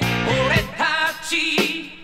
오래 탔지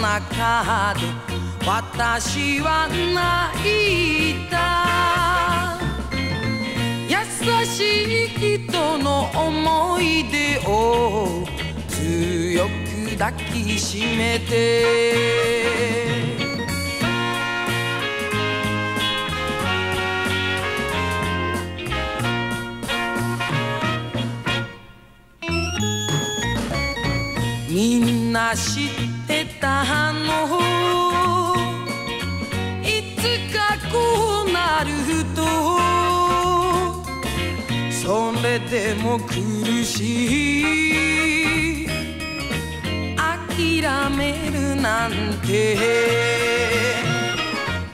中で私は泣いた。優しい人の思い出を強く抱きしめて。みんな知ってたのいつかこうなるとそれでも苦しい。諦めるなんて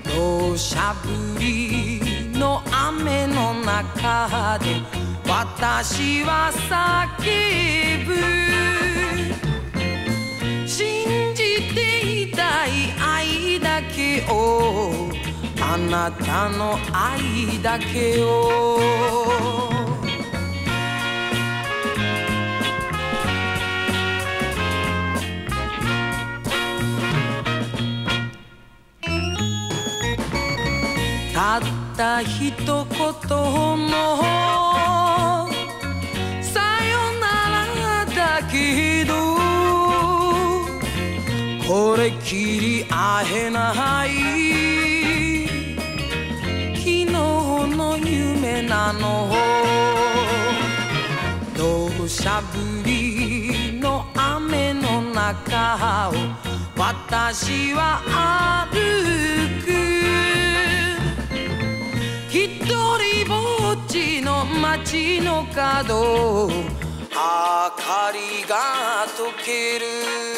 土砂降りの雨の中で私は叫ぶ。ていたい愛だけをあなたの愛だけを。たった一言のこれきり会えない。昨日の夢なの。土砂降りの雨の中を。私は歩く。一人ぼっちの街の角。明かりが溶ける。